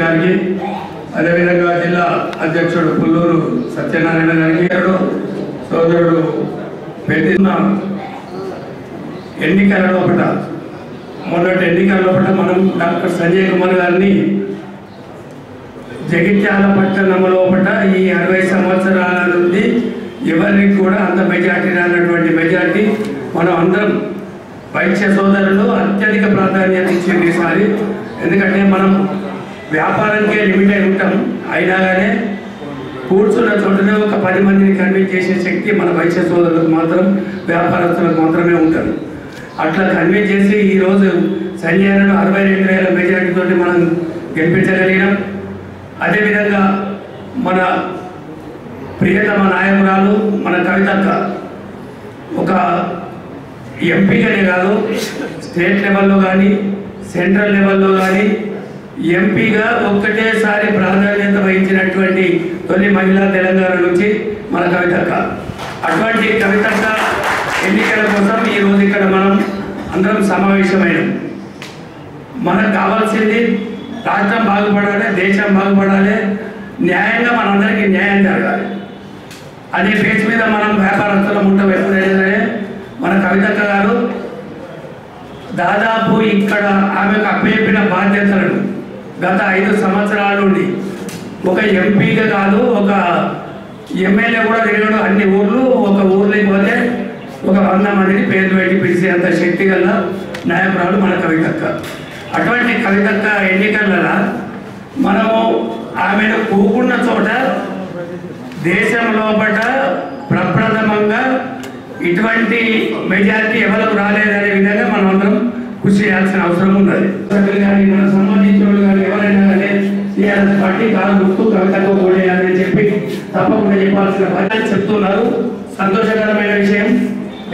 గారికి అదేవిధంగా జిల్లా అధ్యక్షుడు పుల్లూరు సత్యనారాయణ గారికి సోదరుడు పెద్ద ఎన్నికల లోపల మొన్నటి ఎన్నికల లోపల మనం డాక్టర్ సంజయ్ కుమార్ గారిని జగిత్యాల పట్టణం లోపల ఈ అరవై సంవత్సరాల నుండి ఎవరికి కూడా అంత మెజార్టీ రానటువంటి మెజార్టీ మనం అందరం వైద్య సోదరులు అత్యధిక ప్రాధాన్యత ఇచ్చింది ఈసారి. ఎందుకంటే మనం వ్యాపారానికే లిమిట్ అయి ఉంటాం. అయినా కానీ కూర్చున్న చోటనే ఒక పది మందిని కన్విన్స్ చేసే శక్తి మన వైద్య సోదరులకు మాత్రం వ్యాపారస్తులకు మాత్రమే ఉంటుంది. అట్లా కన్విన్స్ చేసి ఈరోజు సంజయను అరవై రెండు వేల మెజారిటీతో మనం గెలిపించగలిగినాం. అదేవిధంగా మన ప్రియతమ నాయకురాలు మన కవితక్క ఒక ఎంపీగానే కాదు స్టేట్ లెవెల్లో కానీ సెంట్రల్ లెవెల్లో కానీ ఎంపీగా ఒక్కటేసారి ప్రాధాన్యత వహించినటువంటి తొలి మహిళా తెలంగాణ నుంచి మన కవితక్క. అటువంటి కవితక్క ఎన్నికల కోసం ఈరోజు ఇక్కడ మనం అందరం సమావేశమైనాం. మనకు కావాల్సింది రాష్ట్రం బాగుపడాలి దేశం బాగుపడాలి న్యాయంగా మనందరికీ న్యాయం జరగాలి. అదే పేజ్ మీద మనం వ్యాపారస్తులం ఉంటాం ఎప్పుడైనా సరే. మన కవితక్క గారు దాదాపు ఇక్కడ ఆమెకు అప్పచెప్పిన బాధ్యతలను గత ఐదు సంవత్సరాల నుండి ఒక ఎంపీగా కాదు ఒక ఎమ్మెల్యే కూడా తిరగడు. అన్ని ఊర్లు ఒక ఊర్లోకి పోతే ఒక వంద మందిని పేరు పెట్టి పిలిచేంత శక్తి గల నాయకురాలు మన కవితక్క. అటువంటి కవితక్క ఎన్నికలలో మనము ఆమెను కూకున్న చోట దేశం లోపల ప్రప్రథమంగా ఇటువంటి మెజారిటీ ఎవరికి రాలేదనే విధంగా మనం అందరం కృషి చేయాల్సిన అవసరం ఉన్నది. సభ్యులు కానీ మన సంబంధించిన వాళ్ళు కానీ ఎవరైనా కానీ టీఆర్ఎస్ పార్టీ కాదు గుర్తు కవితకు అని చెప్పి తప్పకుండా చెప్పాల్సిన బాధ్యత చెప్తున్నారు. సంతోషకరమైన విషయం.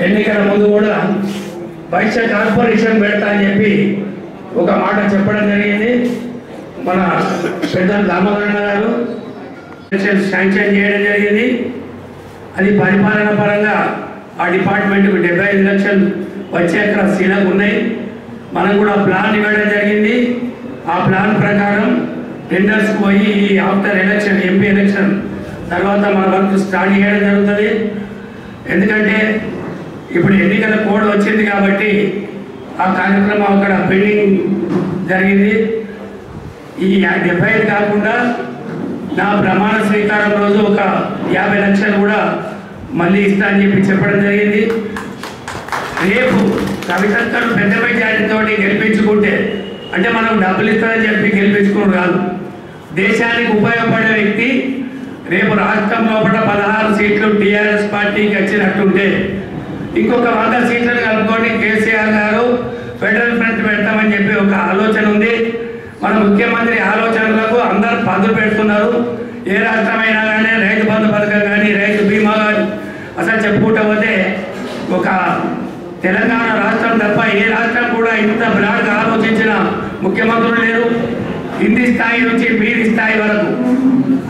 ఎన్నికల ముందు కూడా వైశ్య కార్పొరేషన్ పెడతా అని చెప్పి ఒక మాట చెప్పడం జరిగింది. మన పెద్దలు దామోదరణ గారు శాంక్షన్ చేయడం జరిగింది. అది పరిపాలన పరంగా ఆ డిపార్ట్మెంట్కి డెబ్బై ఐదు లక్షలు వచ్చే అక్కడ ఉన్నాయి. మనం కూడా ప్లాన్ ఇవ్వడం జరిగింది. ఆ ప్లాన్ ప్రకారం టెండర్స్ పోయి ఈ ఆఫ్టర్ ఎలక్షన్ ఎంపీ ఎలక్షన్ తర్వాత మన వర్క్ స్టార్ట్ చేయడం జరుగుతుంది. ఎందుకంటే ఇప్పుడు ఎన్నికల కోడ్ వచ్చింది కాబట్టి ఆ కార్యక్రమం అక్కడ పెండింగ్ జరిగింది. ఈ డెబ్బై ఐదు కాకుండా నా ప్రమాణ స్వీకారం రోజు ఒక యాభై లక్షలు కూడా మళ్ళీ ఇస్తా అని చెప్పి చెప్పడం జరిగింది. రేపు కవితక్కలు పెద్ద మెజారిటీతో గెలిపించుకుంటే అంటే మనం డబ్బులు ఇస్తారని చెప్పి గెలిపించుకోవడం కాదు దేశానికి ఉపయోగపడే వ్యక్తి రేపు రాష్ట్రం లోపల పదహారు సీట్లు టీఆర్ఎస్ పార్టీకి వచ్చినట్టుంటే ఇంకొక వంద సీట్లను కలుపుకొని కేసీఆర్ గారు ఫెడరల్ ఫ్రంట్ పెడతామని చెప్పి ఒక ఆలోచన ఉంది. మన ముఖ్యమంత్రి ఆలోచనలకు అందరు పదులు పెడుతున్నారు. ఏ రాష్ట్రమైనా కానీ రైతు బంధు పథకం కానీ రైతు బీమా కానీ అసలు చెప్పుకుంటా పోతే ఒక తెలంగాణ రాష్ట్రం తప్ప ఏ రాష్ట్రం కూడా ఇంత బ్రాడ్గా ఆలోచించిన ముఖ్యమంత్రులు లేరు. హింది స్థాయి నుంచి మీది స్థాయి వరకు.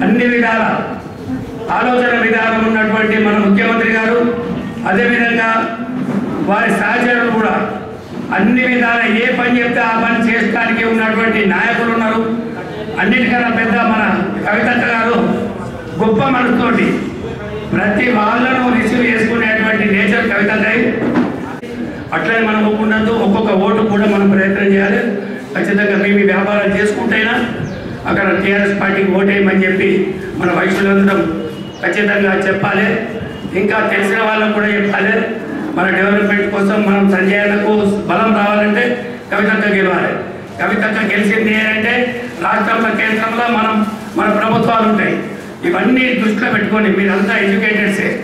అన్ని విధాల ఆలోచన విధానం ఉన్నటువంటి మన ముఖ్యమంత్రి గారు అదేవిధంగా వారి సహచరులు కూడా అన్ని విధాల ఏ పని చెప్తే ఆ పని చేయడానికి ఉన్నటువంటి నాయకులు ఉన్నారు. అన్నిటికన్నా పెద్ద మన కవితక్క గారు గొప్ప మనసుతోటి ప్రతి వాళ్ళను రిసీవ్ చేసుకునేటువంటి నేచర్ కవితకై అట్లనే మనం ఒప్పుకున్నందు ఒక్కొక్క ఓటు కూడా మనం ప్రయత్నం చేయాలి. ఖచ్చితంగా మేము వ్యాపారం చేసుకుంటేనా అక్కడ టీఆర్ఎస్ పార్టీకి ఓటేయమని చెప్పి మన వైశ్యులందరం ఖచ్చితంగా చెప్పాలి. ఇంకా తెలిసిన వాళ్ళకు కూడా చెప్పాలి. మన డెవలప్మెంట్ కోసం మనం సంజయనకు బలం రావాలంటే కవితక్క గెలవాలి. కవితక్క గెలిచింది ఏంటంటే రాష్ట్రంలో కేంద్రంలో మనం మన ప్రభుత్వాలు ఉంటాయి. ఇవన్నీ దృష్టిలో పెట్టుకొని మీరంతా ఎడ్యుకేటెడ్సే.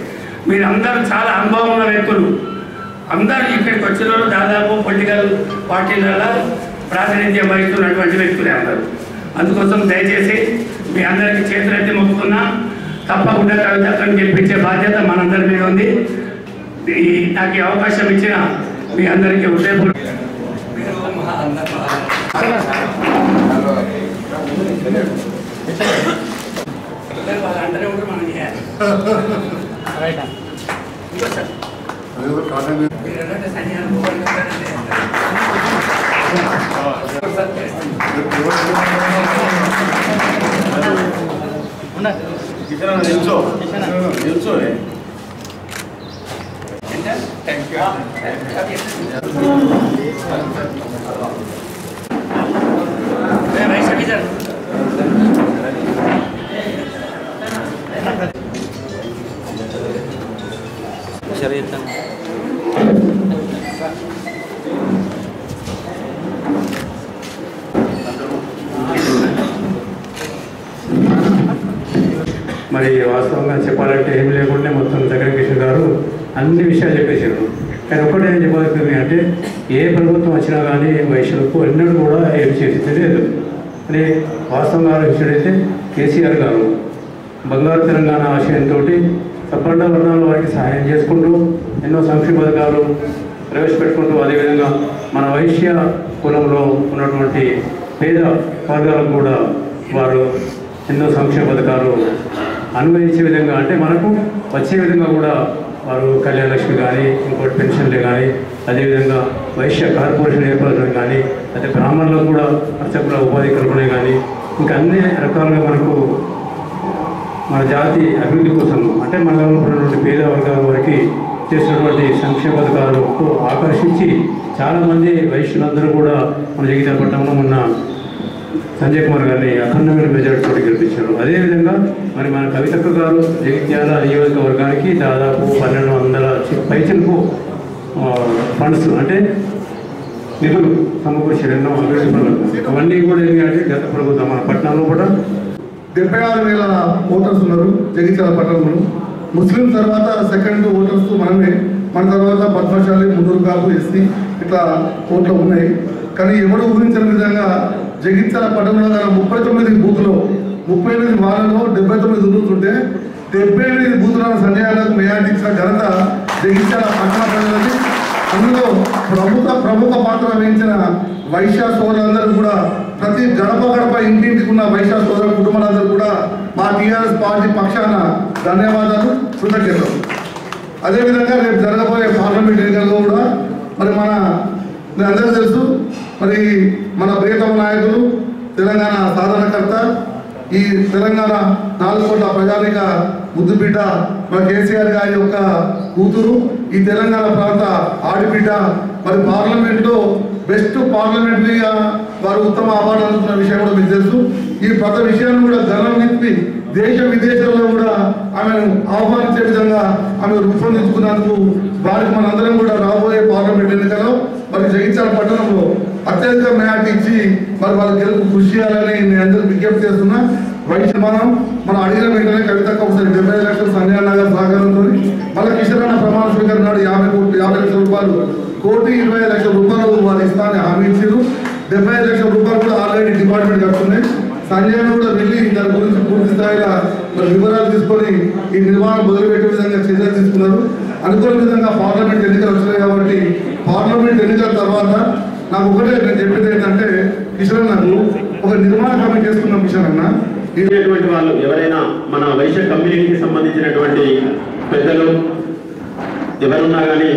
మీరందరూ చాలా అనుభవం ఉన్న వ్యక్తులు. అందరూ ఇక్కడికి వచ్చిన వాళ్ళు దాదాపు పొలిటికల్ పార్టీలలో ప్రాతినిధ్యం వహిస్తున్నటువంటి వ్యక్తులే అందరూ. అందుకోసం దయచేసి మీ అందరికీ చేతులెత్తి మొక్కుతున్నా తప్పకుండా కవితక్కను గెలిపించే బాధ్యత మనందరి మీద ఉంది. ఈ నాకు ఈ అవకాశం ఇచ్చిన మీ అందరికీ హృదయపూర్వక మా అందరూ వాళ్ళు అంటనే ఉంటారు మనం చేయాలి. 그리고 저는 कितना यूचो यूचो है थैंक यू मैं भाई सभी सर మరి వాస్తవంగా చెప్పాలంటే ఏం లేకుండా మొత్తం జగన్ కిషన్ గారు అన్ని విషయాలు చెప్పేశారు. కానీ ఒకటి ఏం చెప్పాల్సింది అంటే ఏ ప్రభుత్వం వచ్చినా కానీ వైశ్యులకు ఎన్నడూ కూడా ఏం చేసింది లేదు. అని వాస్తవంగా ఆలోచించినట్టయితే కేసీఆర్ గారు బంగారు తెలంగాణ ఆశయంతో సబ్బండ వర్ణాలు వారికి సహాయం చేసుకుంటూ ఎన్నో సంక్షేమ పథకాలు ప్రవేశపెట్టుకుంటూ అదేవిధంగా మన వైశ్య కులంలో ఉన్నటువంటి పేద వర్గాలకు కూడా వారు ఎన్నో సంక్షేమ పథకాలు అన్వయించే విధంగా అంటే మనకు వచ్చే విధంగా కూడా వారు కళ్యాణ లక్ష్మి కానీ ఇంకోటి పెన్షన్లు కానీ అదేవిధంగా వైశ్య కార్పొరేషన్ ఏర్పడడం కానీ అదే బ్రాహ్మణులకు కూడా అర్చకుల ఉపాధి కల్పన కానీ ఇంకా అన్ని రకాలుగా మనకు మన జాతి అభివృద్ధి కోసం అంటే మండలంలో ఉన్నటువంటి పేద వర్గాల వారికి చేసినటువంటి సంక్షేమ పథకాలకు ఆకర్షించి చాలామంది వైశ్యులందరూ కూడా మన జగిత్యాల పట్టణంలో ఉన్న సంజయ్ కుమార్ గారిని అఖండమైన మెజార్టీతో గెలిపించారు. అదేవిధంగా మరి మన కవితక్క గారు జగిత్యాల నియోజకవర్గానికి దాదాపు పన్నెండు వందల చి- పైచలకు ఫండ్స్ అంటే నిధులు సమకూర్చారు. ఎన్నో అభివృద్ధి పనులు. అవన్నీ కూడా ఏంటంటే గత ప్రభుత్వం మన పట్టణంలో కూడా డెబ్బై ఆరు వేల ఓటర్స్ ఉన్నారు జగిత్యాల పట్టణంలో. ముస్లిం తర్వాత సెకండ్ ఓటర్స్ మనమే. మన తర్వాత పద్మశాలి మున్నూరు కాపు ఎస్సీ ఇట్లా ఓట్లు ఉన్నాయి. కానీ ఎవరు ఊహించిన విధంగా జగిత్యాల పట్టణంలో గల ముప్పై తొమ్మిది బూత్లో ముప్పై ఎనిమిది వారంలో డెబ్బై తొమ్మిది ఉంటుంటే డెబ్బై ఎనిమిది బూతులను సంజయాలకు మేయాటించిన ఘనత జగిత్యాల పట్టణ ప్రజలని అందులో ప్రముఖ ప్రముఖ పాత్ర వహించిన వైశ్య సోదరులందరూ కూడా ప్రతి గడప గడప ఇంటింటికి ఉన్న వైశ్య సోదర కుటుంబాలందరూ కూడా మా టీఆర్ఎస్ పార్టీ పక్షాన ధన్యవాదాలు కృతజ్ఞతలు. అదేవిధంగా రేపు జరగబోయే పార్లమెంట్ ఎన్నికల్లో కూడా మరి మన మీ అందరికీ తెలుసు మరి మన ప్రియతమ నాయకులు తెలంగాణ సాధనకర్త ఈ తెలంగాణ నాలుగు కోట్ల ప్రజానిక ముద్దుబిడ్డ మన కేసీఆర్ గారి యొక్క కూతురు ఈ తెలంగాణ ప్రాంత ఆడిబిడ్డ మరి పార్లమెంట్లో బెస్ట్ పార్లమెంటరీగా వారు ఉత్తమ అవార్డు అందుకున్న విషయం కూడా మీకు తెలుసు. ఈ ప్రతి విషయాన్ని కూడా గర్వం నింపి దేశ విదేశాల్లో కూడా ఆమెను ఆహ్వానించే విధంగా ఆమె రూపొందించుకున్నందుకు వారికి మనందరం కూడా రాబోయే పార్లమెంట్ ఎన్నికల్లో మరి జగిత్యాల పట్టణంలో అత్యధిక మ్యాట్ ఇచ్చి మరి వాళ్ళ గెలుపు కృషి చేయాలని నేను అందరూ విజ్ఞప్తి చేస్తున్నా. వైద్య మనం మనం అడిగిన వెంటనే కవితకు ఒకసారి డెబ్బై ఐదు లక్షలు సంజయ్ నగర్ సహకారంతో మళ్ళీ కిషన్ అన్న ప్రమాణ స్వీకరణ నాడు యాభై కోట్లు యాభై లక్షల రూపాయలు కోటి ఇరవై లక్షల రూపాయలు వాళ్ళు ఇస్తానని హామీ ఇచ్చారు. డెబ్బై ఐదు లక్షల రూపాయలు కూడా ఆల్రెడీ డిపార్ట్మెంట్ కడుతున్నాయి. సంజయ్ కూడా వెళ్ళి దాని గురించి పూర్తి స్థాయిలో మరి వివరాలు తీసుకొని ఈ నిర్మాణం మొదలుపెట్టే విధంగా చర్యలు తీసుకున్నారు. అనుకోని విధంగా పార్లమెంట్ ఎన్నికలు వచ్చినాయి కాబట్టి పార్లమెంట్ ఎన్నికల తర్వాత నాకు ఒకటే నేను చెప్పేది ఏంటంటే కిషన్ నాకు ఒక నిర్మాణ కమిటీ చేసుకున్నాం కిషన్ అన్న. ఈ వాళ్ళు ఎవరైనా మన వైశ్య కమ్యూనిటీకి సంబంధించినటువంటి పెద్దలు ఎవరున్నా కానీ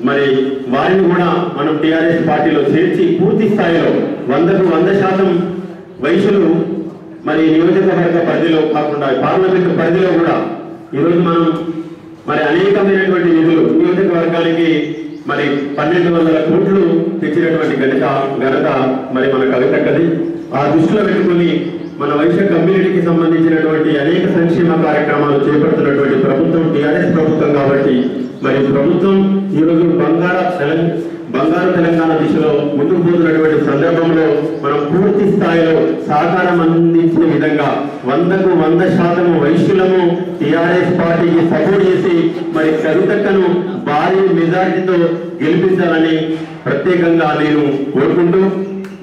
మరి వారిని కూడా మనం టీఆర్ఎస్ పార్టీలో చేర్చి పూర్తి స్థాయిలో వందకు వంద శాతం వయసులు మరి నియోజకవర్గ పరిధిలో కాకుండా పార్లమెంట్ పరిధిలో కూడా ఈరోజు మనం మరి అనేకమైనటువంటి నిధులు నియోజకవర్గానికి మరి పన్నెండు వందల కోట్లు తెచ్చినటువంటి ఘనత ఘనత మరి మన కవితక్కది ఆ దృష్టిలో పెట్టుకుని మన వైశ్య కమ్యూనిటీకి సంబంధించినటువంటి అనేక సంక్షేమ కార్యక్రమాలు చేపడుతున్నటువంటి ప్రభుత్వం టీఆర్ఎస్ ప్రభుత్వం కాబట్టి మరి ప్రభుత్వం ఈరోజు బంగార బంగారు తెలంగాణ దిశలో ముందుకు పోతున్నటువంటి సందర్భంలో మనం పూర్తి స్థాయిలో సహకారం అందించిన విధంగా వందకు వంద శాతము వైశ్యులము టిఆర్ఎస్ పార్టీకి సపోర్ట్ చేసి మరి కవితక్కను భారీ మెజార్టీతో గెలిపించాలని ప్రత్యేకంగా నేను కోరుకుంటూ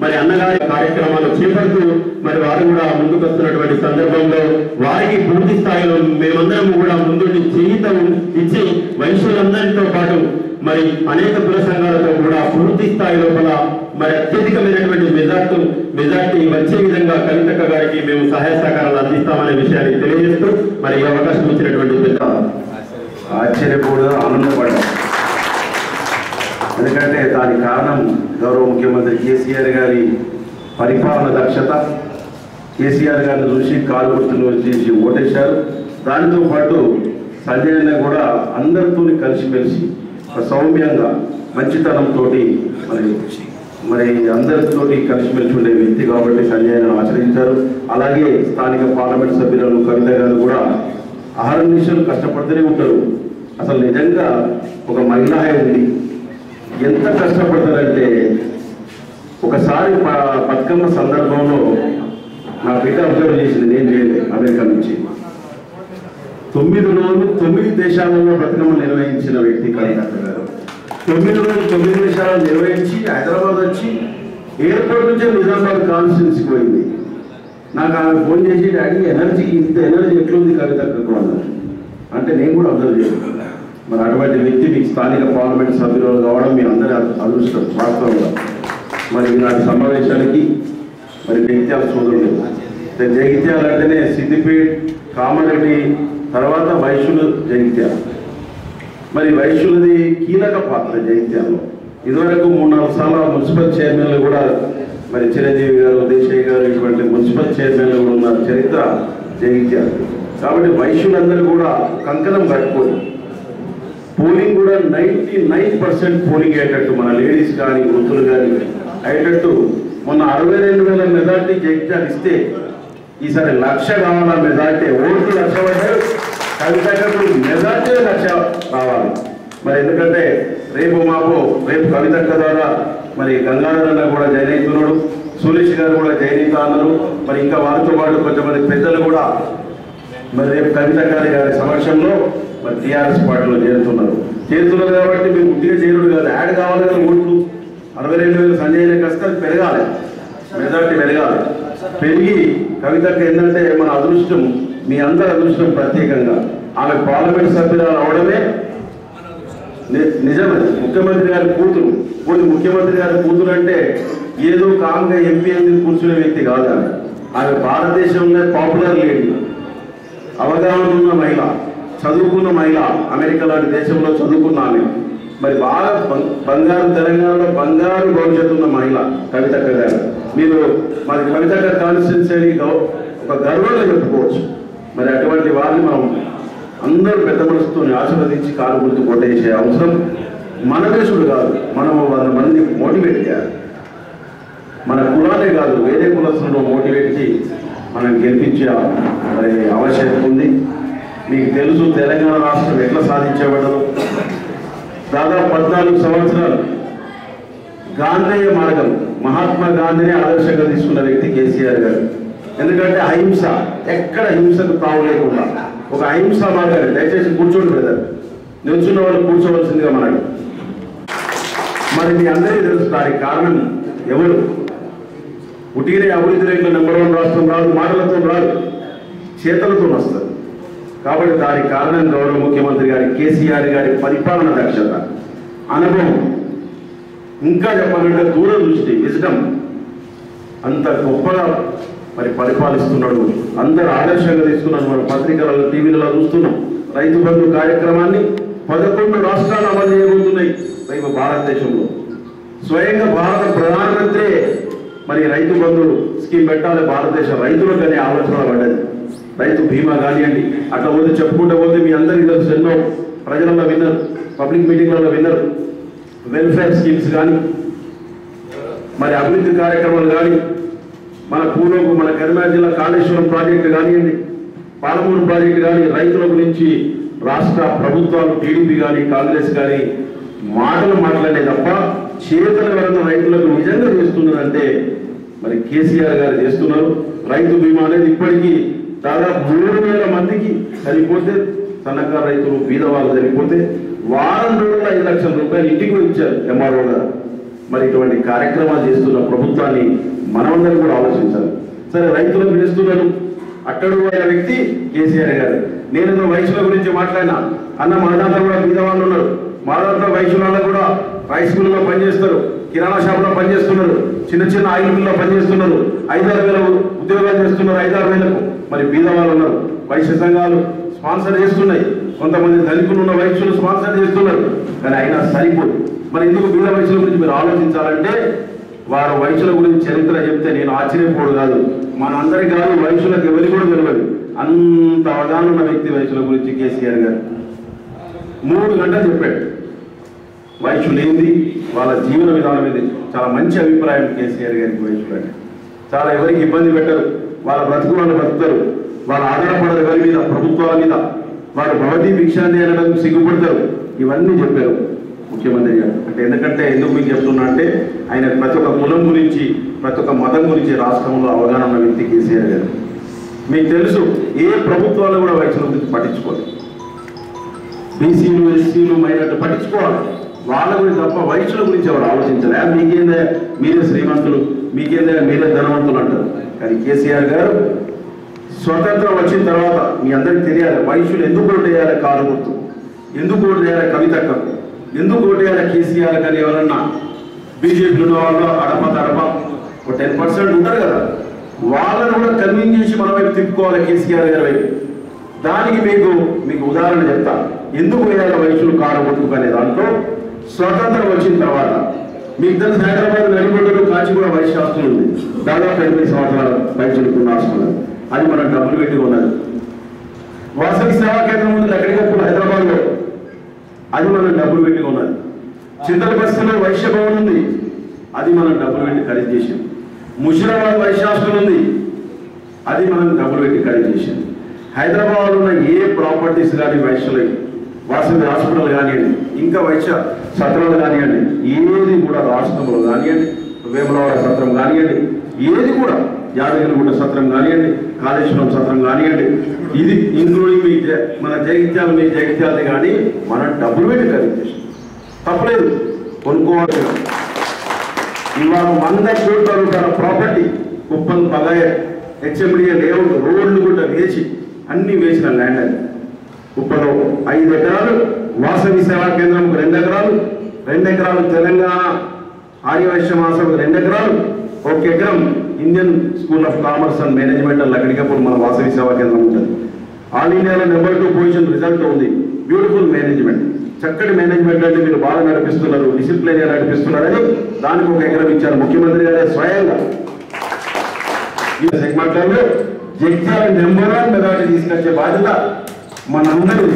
మరి అన్నగారి కార్యక్రమాలు చేపడుతూ మరి వారు కూడా ముందుకు వస్తున్నటువంటి సందర్భంలో వారికి పూర్తి స్థాయిలో మేమందరం కూడా ముందు జీవితం ఇచ్చి వైశ్యులందరితో పాటు మరి అనేక కుల సంఘాలతో కూడా పూర్తి స్థాయి లోపల మరి అత్యధికమైనటువంటి మెజార్టీ మెజార్టీ వచ్చే విధంగా కవితక్క గారికి మేము సహాయ సహకారాలు అందిస్తామనే విషయాన్ని తెలియజేస్తూ మరి ఈ అవకాశం ఇచ్చినటువంటి పెద్ద ఆశ్చర్యపోవడం ఆనందపడ్డాం. ఎందుకంటే దానికి కారణం గౌరవ ముఖ్యమంత్రి కేసీఆర్ గారి పరిపాలన దక్షత. కేసీఆర్ గారిని చూసి కాలు గుర్తులు చేసి ఓటేశారు. దానితో పాటు సంజయ్ కూడా అందరితో కలిసిమెలిసి సౌమ్యంగా మంచితనంతో మరి మరి అందరితో కలిసిమెలిసి ఉండే వ్యక్తి కాబట్టి సంజయ్ను ఆచరించారు అలాగే స్థానిక పార్లమెంట్ సభ్యులను కవిత గారు కూడా అహర్నిశలు కష్టపడుతూనే ఉంటారు. అసలు నిజంగా ఒక మహిళ ఉంది ఎంత కష్టపడతారంటే ఒకసారి బతుకమ్మ సందర్భంలో నా బిడ్డ అబ్జర్వ్ చేసింది నేను చేయలేదు అమెరికా నుంచి. తొమ్మిది రోజులు తొమ్మిది దేశాలలో బతుకమ్మ నిర్వహించిన వ్యక్తి కవిత గారు. తొమ్మిది రోజులు తొమ్మిది దేశాలను నిర్వహించి హైదరాబాద్ వచ్చి ఎయిర్పోర్ట్ నుంచి నిజామాబాద్ కాన్స్టిట్యూన్సీ పోయింది. నాకు ఆమె ఫోన్ చేసి డాడీ ఎనర్జీ ఇంత ఎనర్జీ ఎట్లుంది కవిత అన్నారు. అంటే నేను కూడా అబ్జర్వ్ చేయను మరి అటువంటి వ్యక్తి మీకు స్థానిక పార్లమెంట్ సభ్యులు కావడం మీ అందరి అదృష్టం వాస్తవంగా. మరి ఈనాటి సమావేశానికి మరి జగిత్యాల సోదరులు అంటే అంటేనే సిద్దిపేట్ కామారెడ్డి తర్వాత వైశ్యులు జగిత్యాల మరి వైశ్యులది కీలక పాత్ర జగిత్యాలలో ఇదివరకు మూడు నాలుగు సార్లు మున్సిపల్ చైర్మన్లు కూడా మరి చిరంజీవి గారు దేశయ్య గారు ఇటువంటి మున్సిపల్ చైర్మన్లు కూడా ఉన్నారు. చరిత్ర జయించారు. కాబట్టి వైశ్యులందరూ కూడా కంకణం కట్టుకొని పోలింగ్ కూడా నైంటీ నైన్ పర్సెంట్ పోలింగ్ అయ్యేటట్టు మన లేడీస్ కానీ వృద్ధులు కానీ అయ్యేటట్టు మొన్న అరవై రెండు వేల మెజార్టీ జగిత్యాలు ఇస్తే ఈసారి లక్ష కావాల మెజార్టీ? ఓట్లు లక్ష పడ్డారు? కవితకు మెజార్టీ లక్ష రావాలి. మరి ఎందుకంటే రేపు మాపు రేపు కవితక్క ద్వారా మరి గంగాధర్ అన్న కూడా జైన్ అవుతున్నాడు సురేష్ గారు కూడా జైన్ అవుతా అన్నారు మరి ఇంకా వారితో పాటు కొంతమంది పెద్దలు కూడా మరి రేపు కవిత గారి సమక్షంలో మరి టీఆర్ఎస్ పార్టీలో చేరుతున్నారు. చేరుతున్నారు కాబట్టి మేము ఉద్యోగ చేరుడు కాదు. యాడ్ కావాలి కదా ఓట్లు. అరవై రెండు వేలు సంజయ్ కస్తే అది పెరగాలి. మెజార్టీ పెరగాలి. పెరిగి కవితకు ఏంటంటే మన అదృష్టం మీ అందరి అదృష్టం ప్రత్యేకంగా. ఆమె పార్లమెంట్ సభ్యురాలు అవడమే నిజమే ముఖ్యమంత్రి గారి కూతురు. పోయి ముఖ్యమంత్రి గారి కూతురు అంటే ఏదో కాంగ్రెస్ ఎంపీ అని కూర్చునే వ్యక్తి కాదు ఆమె. ఆమె భారతదేశంలో పాపులర్ లేడీ అవగాహన ఉన్న మహిళ. చదువుకున్న మహిళ. అమెరికా లాంటి దేశంలో చదువుకున్న ఆమె. మరి బాగా బంగారు తెలంగాణలో బంగారు భవిష్యత్తు ఉన్న మహిళ కవితక్క గారు మీరు మరి కవితక్క కాన్స్టిట్యున్సీ ఒక గర్వంగా చెప్పుకోవచ్చు. మరి అటువంటి వారిని మనం అందరూ పెద్ద మనసుతో ఆశీర్వదించి కాలు గుర్తు కొట్టేసే అవసరం మన దేశుడు కాదు మనం వంద మంది మోటివేట్ చేయాలి. మన కులాలే కాదు వేరే కులస్తులను మోటివేట్ చేసి మనం గెలిపించే మరి ఆవశ్యకత ఉంది. మీకు తెలుసు తెలంగాణ రాష్ట్రం ఎట్లా సాధించబడదు దాదాపు పద్నాలుగు సంవత్సరాలు గాంధేయ మార్గం. మహాత్మా గాంధీని ఆదర్శంగా తీసుకున్న వ్యక్తి కేసీఆర్ గారు. ఎందుకంటే అహింస ఎక్కడ హింసకు తావు లేకుండా. ఒక అహింస మార్గాన్ని దయచేసి కూర్చోండి బ్రదర్. నిల్చున్న వాళ్ళు కూర్చోవలసిందిగా మనకి మరి మీ అందరికీ తెలుసు దానికి కారణం ఎవరు? ఉటిగిరే అభివృద్ధి రేట్లు నెంబర్ వన్ రాష్ట్రం రాదు మాటలతో రాదు చేతలతో వస్తుంది. కాబట్టి దానికి కారణం గౌరవ ముఖ్యమంత్రి గారి కేసీఆర్ గారి పరిపాలన దక్షత అనుభవం. ఇంకా చెప్పాలంటే దూరదృష్టి విజటం అంత గొప్పగా మరి పరిపాలిస్తున్నాడు. అందరు ఆదర్శంగా తీసుకున్నాడు మన పత్రికలలో టీవీలలో చూస్తున్నాం. రైతు బంధు కార్యక్రమాన్ని పదకొండు రాష్ట్రాలు అమలు చేయబోతున్నాయి రేపు భారతదేశంలో. స్వయంగా భారత ప్రధానమంత్రి మరి రైతు బంధు స్కీమ్ పెట్టాలి భారతదేశ రైతులకు అనే ఆలోచన పడ్డది. రైతు బీమా కానివ్వండి అట్లా పోతే చెప్పుకుంటే పోతే మీ అందరికీ తెలుసు ఎన్నో ప్రజలలో విన్నారు పబ్లిక్ మీటింగ్లలో విన్నారు. వెల్ఫేర్ స్కీమ్స్ కానీ మరి అభివృద్ధి కార్యక్రమాలు కానీ మన పూర్వకు మన కరీంనగర్ జిల్లా కాళేశ్వరం ప్రాజెక్టు కానివ్వండి పాలమూరు ప్రాజెక్టు కానీ రైతుల గురించి రాష్ట్ర ప్రభుత్వాలు టీడీపీ కానీ కాంగ్రెస్ కానీ మాటలు మాట్లాడే తప్ప చేతల వరకు రైతులకు నిజంగా చేస్తున్నదంటే మరి కేసీఆర్ గారు చేస్తున్నారు. రైతు బీమా అనేది ఇప్పటికీ దాదాపు మూడు వేల మందికి చనిపోతే సన్నకారు రైతులు బీద వాళ్ళు చనిపోతే వారం రోజుల ఐదు లక్షల రూపాయలు ఇంటికి ఇచ్చారు ఎంఆర్ఓ గారు. మరి ఇటువంటి కార్యక్రమాలు చేస్తున్న ప్రభుత్వాన్ని మనమందరం కూడా ఆలోచించాలి. సరే రైతులకు పిలుస్తున్నాను అక్కడ వ్యక్తి కేసీఆర్ గారు. నేను వయసుల గురించి మాట్లాడినా. అన్న మా దాంట్లో కూడా బీద వాళ్ళు ఉన్నారు. మా దాంట్లో వయసుల కూడా రైస్ మిల్లులో పనిచేస్తారు. కిరాణా షాపులో పనిచేస్తున్నారు. చిన్న చిన్న ఆయిల్ మిల్లులో పనిచేస్తున్నారు. ఐదారు వేల ఉద్యోగాలు చేస్తున్నారు ఐదారు వేలకు. మరి బీదవాళ్ళు ఉన్నారు. వైశ్య సంఘాలు స్పాన్సర్ చేస్తున్నాయి. కొంతమంది దళితులు ఉన్న వయసులు స్పాన్సర్ చేస్తున్నారు. కానీ అయినా సరిపోదు. మరి ఎందుకు బీద వయసుల గురించి మీరు ఆలోచించాలంటే వారు వయసుల గురించి చరిత్ర చెప్తే నేను ఆశ్చర్యపోడు కాదు. మనందరికి కాదు వయసులకు ఎవరి కూడా తెలియదు అంత అవగాహన ఉన్న వ్యక్తి వయసుల గురించి కేసీఆర్ గారు. మూడు గంటలు చెప్పాడు. వయసులు వాళ్ళ జీవన విధానం ఏంది? చాలా మంచి అభిప్రాయం కేసీఆర్ గారికి వయసులు చాలా ఎవరికి ఇబ్బంది పెట్టరు. వాళ్ళ బ్రతుకు వాళ్ళు బ్రతుకుతారు వాళ్ళు ఆధారపడరు ఎవరి మీద ప్రభుత్వాల మీద. వారు భవతి భిక్షాన్ని అనడం సిగ్గుపడతారు ఇవన్నీ చెప్పారు ముఖ్యమంత్రి గారు. అంటే ఎందుకంటే ఎందుకు మీకు చెప్తున్నా అంటే ఆయన ప్రతి ఒక్క కులం గురించి ప్రతి ఒక్క మతం గురించి రాష్ట్రంలో అవగాహన ఉన్న వ్యక్తి కేసీఆర్ గారు. మీకు తెలుసు ఏ ప్రభుత్వాలు కూడా వయసుల గురించి పట్టించుకోలేదు. బీసీలు ఎస్సీలు మైనార్టీ పట్టించుకోవాలి. వాళ్ళ గురించి తప్ప వయసుల గురించి ఎవరు ఆలోచించాలి. మీకేందా మీకేందే మీరే శ్రీమంతులు మీకేందే మీరే ధనవంతులు అంటారు. కానీ కేసీఆర్ గారు స్వతంత్రం వచ్చిన తర్వాత మీ అందరికీ తెలియాలి వైశ్యులు ఎందుకు ఓటు వేయాలి కారు గుర్తు? ఎందుకు ఓటు వేయాలి కవితకు ఎందుకు ఓటు వేయాలి కేసీఆర్ కానీ ఎవరన్నా? బీజేపీ ఉన్న వాళ్ళు అడప తడప ఒక టెన్ పర్సెంట్ ఉంటారు కదా. వాళ్ళని కూడా కన్విన్స్ చేసి మన వైపు తిప్పుకోవాలి కేసీఆర్ గారి వైపు. దానికి మీకు మీకు ఉదాహరణ చెప్తా. ఎందుకు వేయాలి వైశ్యులు కారు కొట్టుకునే దాంట్లో? స్వతంత్రం వచ్చిన తర్వాత. మీకు తెలిసి హైదరాబాద్ నడిపడ్డలు కూడా వైశ్య హాస్టల్ ఉంది. దాదాపు ఎనిమిది సంవత్సరాలు వయసులుకున్న హాస్టల్ అది. మనం డబ్బులు పెట్టి ఉన్నది వాసవి సేవా కేంద్రం ఉంది ఎక్కడికప్పుడు హైదరాబాద్లో అది మనం డబ్బులు పెట్టి ఉన్నది చింతల బస్తీలో వైశ్య భవన్ ఉంది. అది మనం డబ్బులు పెట్టి ఖరీదు చేసాం ముషిరాబాద్ వైశ్య ఉంది. అది మనం డబ్బులు పెట్టి ఖరీదు చేసాం హైదరాబాద్ ఉన్న ఏ ప్రాపర్టీస్ కానీ వైశ్యులు వాసవి హాస్పిటల్ కానివ్వండి ఇంకా వైశ్య సత్రాలు కానివ్వండి ఏది కూడా రాష్ట్రంలో కానివ్వండి వేములవాడ సత్రం కానివ్వండి ఏది కూడా యాదగిరిగుట్ట సత్రం కానివ్వండి కాళేశ్వరం సత్రం కానివ్వండి. ఇది ఇంక్లూడింగ్ మీ జ- మన జగిత్యాలు మీ జగిత్యాలని కానీ మనం డబ్బులు పెట్టి ఖరీదు తప్పలేదు. కొనుక్కోవాలి. ఇవాళ వంద కోట్ల రూపాయల ప్రాపర్టీ కుప్పం పగయ హెచ్ఎండిఏ లేఅవుట్ రోడ్లు కూడా వేసి అన్ని వేసిన ల్యాండ్ అది. కుప్పలో ఐదు ఎకరాలు వాసవి సేవా కేంద్రంకు రెండు ఎకరాలు రెండు ఎకరాలు తెలంగాణ ఆర్యవైశ్య మహాసభకు రెండు ఎకరాలు ఒక ఎకరం Indian school of commerce and management అని అక్కడికప్పుడు మన వాసవి సేవా కేంద్రం ఉంటుంది. ఆల్ ఇండియాలో నెంబర్ టూ పొజిషన్ రిజల్ట్ ఉంది. బ్యూటిఫుల్ మేనేజ్మెంట్ చక్కటి మేనేజ్మెంట్ అంటే మీరు బాగా నడిపిస్తున్నారు డిసిప్లిన్ నడిపిస్తున్నారని దానికి ఒక ఎకరం ఇచ్చారు ముఖ్యమంత్రి గారే స్వయంగా. ఈ సెగ్మెంట్లో జగిత్యాల నెంబర్ వన్ మెజార్టీ తీసుకొచ్చే బాధ్యత మనందరూ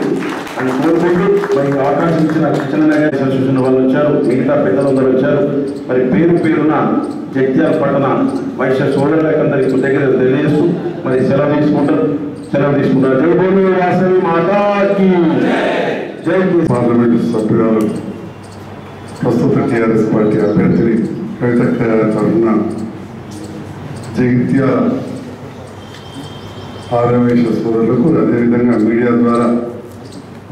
అని కోరుకుంటూ మరి ఈ అవకాశం ఇచ్చిన కృష్ణ గారి వాళ్ళు వచ్చారు మిగతా పెద్దలందరూ వచ్చారు. మరి పేరు పేరున జగిత్యాల పట్టణ వైశ్య సోదరులకందరికి దగ్గర తెలియజేస్తూ మరి సెలవు తీసుకుంటారు. సెలవు తీసుకుంటారు. జై భూమి వాసవి మాతాకి జై. పార్లమెంటు సభ్యురాలు ప్రస్తుత టీఆర్ఎస్ పార్టీ అభ్యర్థిని కవిత తరఫున జగిత్యాల ఆరవేశ సోదరులకు అదేవిధంగా మీడియా ద్వారా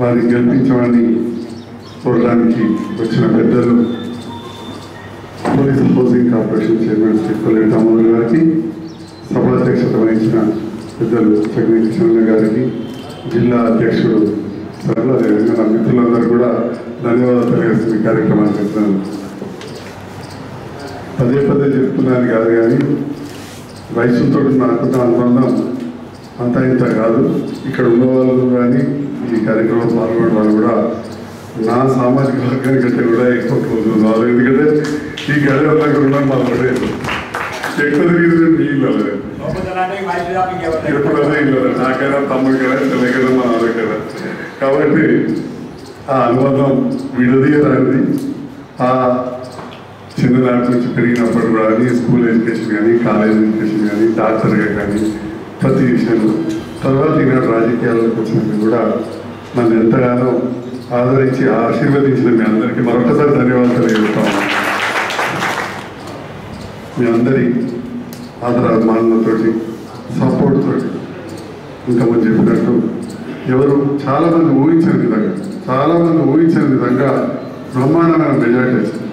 వారిని గెలిపించమని చూడడానికి వచ్చిన పెద్దలు police housing corporation chairman Shri Kolleti Ramodar గారికి సభాధ్యక్షత వహించిన పెద్దలు చగ్ని కిషన్ గారికి జిల్లా అధ్యక్షుడు సర్వ అదేవిధంగా నా మిత్రులందరూ కూడా ధన్యవాదాలు తెలియజేస్తున్న కార్యక్రమాన్ని చెప్తున్నాను పదే పదే చెప్తున్నాను కాదు కానీ వయసుతో నాకున్న అనుబంధం అంత ఇంత కాదు. ఇక్కడ ఉన్న వాళ్ళు కానీ ఈ కార్యక్రమంలో పాల్గొనే వాళ్ళు కూడా నా సామాజిక వర్గానికి కంటే కూడా ఎక్కువ క్లోజ్ ఉన్నారు ఎందుకంటే ఈ గడియ దగ్గర ఉన్న మా పడేది ఎక్కువ తిరిగింది మీ ఇల్లు ఎప్పుడు అదే ఇల్లు నాకైనా తమ్ముడికైనా చెల్లెకైనా మా నాన్నకైనా కాబట్టి ఆ అనుబంధం విడదీయరానిది ఆ చిన్ననాటి నుంచి పెరిగినప్పుడు కూడా అది స్కూల్ ఎడ్యుకేషన్ కానీ కాలేజ్ ఎడ్యుకేషన్ కానీ డాక్టర్గా కానీ ప్రతి విషయంలో తర్వాత ఈనాడు రాజకీయాల్లోకి వచ్చినప్పుడు కూడా నన్ను ఎంతగానో ఆదరించి ఆశీర్వదించిన మీ అందరికీ మరొకసారి ధన్యవాదాలు తెలియజేస్తాను మీ అందరి ఆదరాభిమానులతోటి సపోర్ట్తో ఇంకా ముందు చెప్పినట్టు ఎవరు చాలామంది ఊహించిన విధంగా చాలామంది ఊహించిన విధంగా బ్రహ్మాండమైన మెజార్టీ వచ్చింది.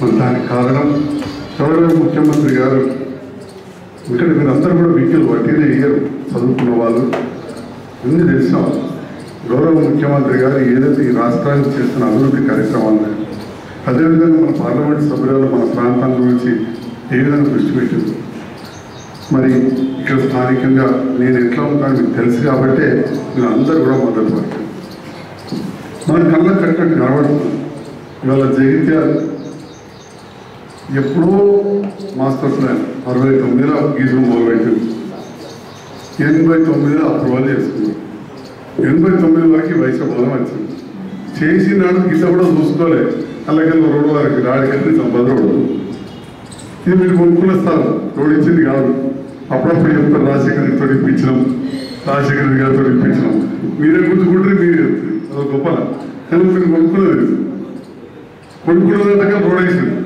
మరి దానికి కారణం గౌరవ ముఖ్యమంత్రి గారు ఇక్కడ మీరందరూ కూడా విద్యలు వడ్డీనే ఇయ్యరు చదువుకున్న వాళ్ళు అన్నీ తెలిసిన వాళ్ళు గౌరవ ముఖ్యమంత్రి గారు ఏదైతే ఈ రాష్ట్రానికి చేస్తున్న అభివృద్ధి కార్యక్రమాలు అదేవిధంగా మన పార్లమెంట్ సభ్యులు మన ప్రాంతం గురించి ఏ విధంగా దృష్టి పెట్టింది? మరి ఇక్కడ స్థానికంగా నేను ఎట్లా ఉంటాను మీకు తెలుసు కాబట్టే మీరు అందరూ కూడా మద్దతు పడతారు మన కళ్ళ కట్టడం కనబడుతుంది. ఇవాళ జగిత్యాలు ఎప్పుడో మాస్టర్ ప్లాన్ అరవై తొమ్మిదిలో గీతం మొదలుపెట్టింది. ఎనభై తొమ్మిదిలో అప్రూవల్ చేసుకున్నాం. ఎనభై తొమ్మిది వరకు వయసు బలం వచ్చింది. చేసినాడు గిట్ట కూడా చూసుకోలే. అలాగే రోడ్డు వరకు రాడికెళ్ళి సంపద రోడ్డు. ఇది మీరు కొనుక్కున్న స్థలం. రోడ్డు ఇచ్చింది కాదు. అప్పుడప్పుడు చెప్తారు రాజశేఖర్ తోటి ఇప్పించినాం. రాజశేఖర్ గారితో ఇప్పించినాం. మీరే గుర్తుకుంటే మీరు అది గొప్ప కానీ మీరు కొనుక్కున్నది కొనుక్కున్నదంటే రోడ్ వేసింది.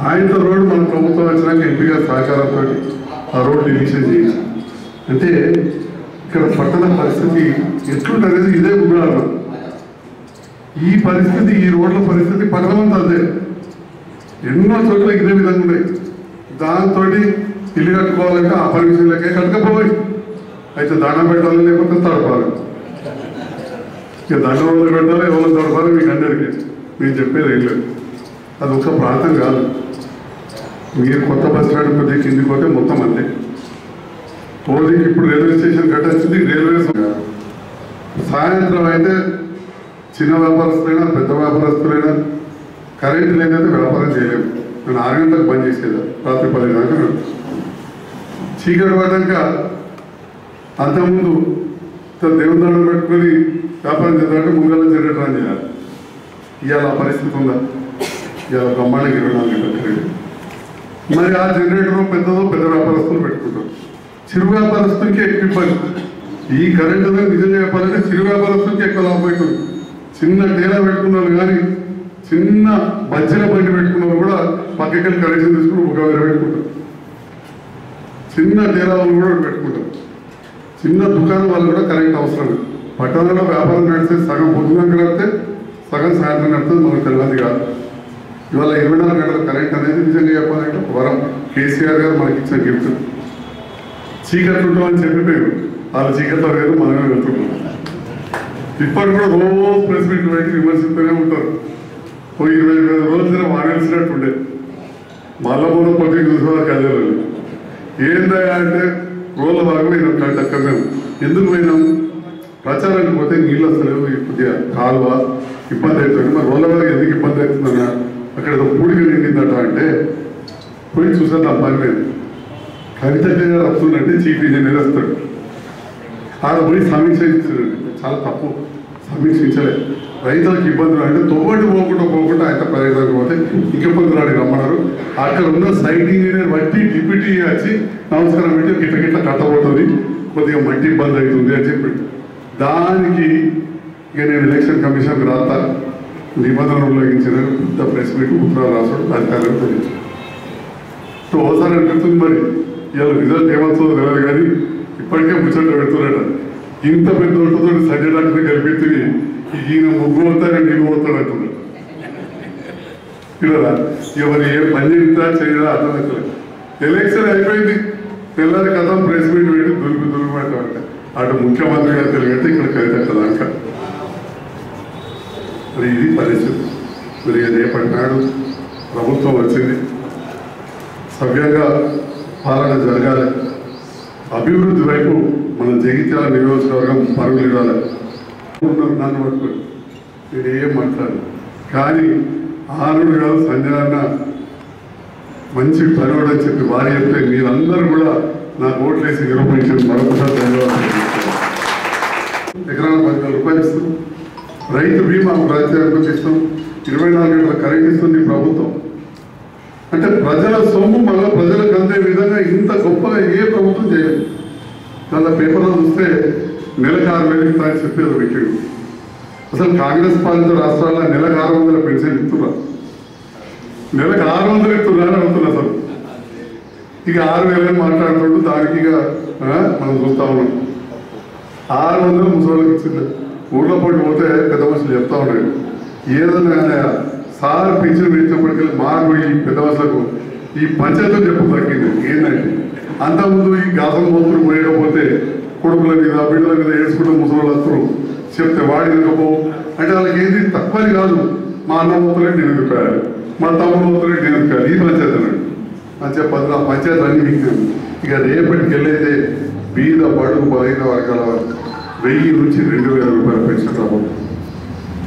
ఆయనతో రోడ్డు మన ప్రభుత్వం వచ్చినాక ఎంపీగా సహకారంతో ఆ రోడ్డు డివిజన్ చేయించాం అంటే ఇక్కడ పట్టణ పరిస్థితి ఎట్లుంటనేది ఇదే ఉదాహరణ ఈ పరిస్థితి ఈ రోడ్ల పరిస్థితి పట్టణమంతా అదే ఎన్నో చోట్ల ఇదే విధంగా ఉన్నాయి. దాంతో ఇల్లు కట్టుకోవాలంటే ఆ పర్మిషన్లకే కట్టకపోయి అయితే దండం పెట్టాలి లేకపోతే తడపాలి. ఇక దాని వాళ్ళు పెట్టాలి ఎవరు తడపాలి మీకు అందరికీ. నేను చెప్పేది ఏం లేదు. అది ఒక ప్రాంతం కాదు. మీరు కొత్త బస్ స్టాండ్ కొద్దిగా కిందికి పోతే మొత్తం అంతే. పోలీకి ఇప్పుడు రైల్వే స్టేషన్ కట్టేస్తుంది రైల్వే సాయంత్రం అయితే చిన్న వ్యాపారస్తులైనా పెద్ద వ్యాపారస్తులైనా కరెంట్ లేదైతే వ్యాపారం చేయలేము. నేను ఆరు గంటలకు బంద్ చేసేదా? రాత్రి పది దాకా చీకటి పడ్డాక అంతకుముందు దేవుని దండం పెట్టుకొని వ్యాపారం చేద్దామంటే ముంగల జనరేటర్ అని చేయాలి. ఇవాళ పరిస్థితి ఉందా? ఇవాళ బ్రహ్మాండంగా ఇరవై నాలుగు గంటల మరి ఆ జనరేటర్ పెద్దదో పెద్ద వ్యాపారస్తులు పెట్టుకుంటారు. చిరు వ్యాపారస్తులకి ఎక్కువ ఇబ్బంది. ఈ కరెంట్ అనేది చెప్పాలంటే చిరు వ్యాపారస్తులకి ఎక్కువ లాభం అవుతుంది. చిన్న డేలా పెట్టుకున్నారు కానీ చిన్న బజ్జీల బండి పెట్టుకున్నారు కూడా పక్కకెళ్ళి కనెక్షన్ తీసుకుని ఒక వేరే పెట్టుకుంటారు. చిన్న డేలా వాళ్ళు కూడా పెట్టుకుంటారు. చిన్న దుకాణం వాళ్ళు కూడా కరెంట్ అవసరం లేదు. పట్టణంలో వ్యాపారం నడిస్తే సగం పొద్దున నడితే సగం సాయంత్రం నడుతుంది మనకు తెలియదు కాదు ఇవాళ ఇరవై నాలుగు గంటల కరెంట్ అనేది నిజంగా చెప్పాలంటే వరం. కేసీఆర్ గారు మనకి ఇచ్చిన గిఫ్ట్. చీకట్లు ఉంటామని చెప్పిపోయారు వాళ్ళ చీకట్లో వేరు మనమే వెళ్తున్నాం. ఇప్పటి కూడా రోజు ప్రెస్ మీట్ పెట్టి విమర్శిస్తూనే ఉంటారు. ఓ ఇరవై వేల రోజులు వాడేసినట్టు ఉండే మళ్ళా మూల పొద్దుకు చూసేవారు కదే ఏందా అంటే రోజుల భాగం పోయినాం కంటే అక్కడ మేము ఎందుకు పోయినాం? ప్రచారానికి పోతే నీళ్ళు వస్తలేవు కొద్దిగా కాలువ ఇబ్బంది అవుతుంది. మరి రోజుల భాగం ఎందుకు ఇబ్బంది అవుతుందన్నా? అక్కడ ఏదో పూడిగా నిండిందట అంటే పోయి చూసేద్దాం అబ్బాయి లేదు. కవిత గారు వస్తుందంటే చీఫ్ ఇంజనీర్ వస్తాడు. ఆడ పోయి సమీక్షించారు చాలా తప్పు. సమీక్షించలేదు రైతులకు ఇబ్బందులు అంటే తోబడి పోకుండా పోకుండా ఆయన పర్యటనకు పోతే ఇంకెబ్బందులు ఆడి రమ్మన్నారు. అక్కడ ఉన్న సైట్ ఇంజనీర్ బట్టి డిప్యూటీ వచ్చి నమస్కారం పెట్టి గిట్ట గిట్ట కట్టబోతుంది. కొద్దిగా మట్టి ఇబ్బంది అవుతుంది అని చెప్పి. దానికి ఇక నేను ఎలక్షన్ కమిషన్కి రాత నిబంధనలు ఉల్లంఘించిన పెద్ద ప్రెస్ మీట్ ఉత్తరాలు రాసాడు అధికారులకు తెలియదు సో ఓసారి అనిపిస్తుంది మరి. ఇవాళ రిజల్ట్ ఏమవుతుందో తెలియదు కానీ ఇప్పటికే ముచ్చట్లు పెడుతున్నాడు ఇంత పెద్ద ఉంటుందో సంజయ్ డాక్టర్ కల్పించి ఈయన ముగ్గు పోతానే నీళ్ళు పోతాడు అంటున్నాడు ఇలా ఎవరు ఏ పని చేస్తా చేయదా అర్థమవుతుంది ఎలక్షన్ అయిపోయింది. తెల్లారి కదా ప్రెస్ మీట్ పెట్టి దులుపు దులుపు అంటే అటు ముఖ్యమంత్రి గారు తెలియతే ఇక్కడ కవిత అంక మరి ఇది పరిస్థితి. మరి రేపటి నాడు ప్రభుత్వం వచ్చింది. సవ్యంగా పాలన జరగాలి. అభివృద్ధి వైపు మన జగిత్యాల నియోజకవర్గం పరుగులు ఇవ్వాలి. నన్ను పట్టుకోండి. నేను ఏం మాట్లాడు కానీ ఆరుడు కాదు సంజయ్ మంచి పనివాడు అని చెప్పి వారు చెప్తే మీరందరూ కూడా నాకు ఓట్లేసి నిరూపించారు మరొకసారి ధన్యవాదాలు ఎకరాల పది వేల రూపాయలు ఇస్తాం రైతు బీమా రైతు ఇస్తాం ఇరవై నాలుగు గంటల కరెంట్ ఇస్తుంది ప్రభుత్వం. అంటే ప్రజల సొమ్ము మళ్ళీ ప్రజలకు అందే విధంగా ఇంత గొప్పగా ఏ ప్రభుత్వం చేయలేదు. చాలా పేపర్లో చూస్తే నెలకు ఆరు వేలు ఇస్తా అని చెప్పేది పెట్టాడు అసలు కాంగ్రెస్ పాలిత రాష్ట్రాల్లో నెలకు ఆరు వందల పెన్షన్ ఇస్తున్నారు. నెలకు ఆరు వందలు ఇస్తున్నారు అని అవుతున్నా అసలు. ఇక ఆరు వేలని మాట్లాడుతుంటూ దానికి ఇక మనం చూస్తా ఉన్నాం. ఆరు వందలు ముసలికి ఇచ్చింది ఊళ్ళో పోటీ పోతే పెద్ద మనుషులు చెప్తా ఉన్నాడు ఏదైనా సార్ పెన్షన్ పెంచినప్పటికీ మాకు ఈ పెద్ద వసలకు ఈ పంచాయతీలు చెప్పు తగ్గింది. ఏంటంటే అంతకుముందు ఈ గాసం మోతులు పోయకపోతే కొడుకుల మీద బిడ్డల మీద ఏడ్చుకుంటూ ముసలి వస్తారు. చెప్తే వాడి వినకపో అంటే వాళ్ళకి ఏది? తక్కువని కాదు. మా అన్న మూతలే నేను ఎదుర్కోవాలి మా తమ్ముడు మూతలే నేను ఎదుర్కోవాలి ఈ పంచాయతీ అన్నాడు అని చెప్పదు. ఆ పంచాయతీ అన్ని విజ్ఞానం ఇక రేపటికి వెళ్ళైతే బీద బడుగు బలైన వర్గాల వారు వెయ్యి నుంచి రెండు వేల రూపాయల పెన్షన్ రాబోతుంది.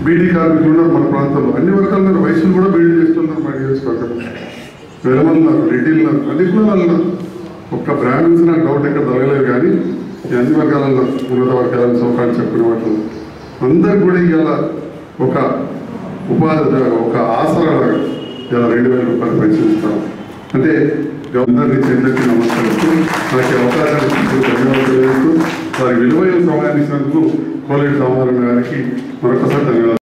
బీడీ కార్మికులు ఉన్నారు మన ప్రాంతంలో. అన్ని వర్గాల మీద వయసులు కూడా బీడీ చేస్తున్నారు మన నియోజకవర్గం వెలమన్నారు రెడ్డిలు ఉన్నారు అన్ని కులాలు ఉన్నారు. ఒక్క బ్రాహ్మిన్స్ నాకు డౌట్ ఎక్కడ తొలగలేదు కానీ ఈ అన్ని వర్గాలలో ఉన్నత వర్గాలను సౌకర్యం చెప్పుకునే వాటిలో అందరు కూడా ఇవాళ ఒక ఉపాధి ఒక ఆసరా ఇలా రెండు వేల రూపాయలు పరిశీలిస్తాం అంటే అందరినీ చెందకి నమస్కరిస్తూ నాకు అవకాశాన్ని ధన్యవాదాలు తెలియజేస్తూ వారి విలువైన సమయాన్ని ఇచ్చినందుకు కోలేటి రామారావు గారికి మరొకసారి ధన్యవాదాలు.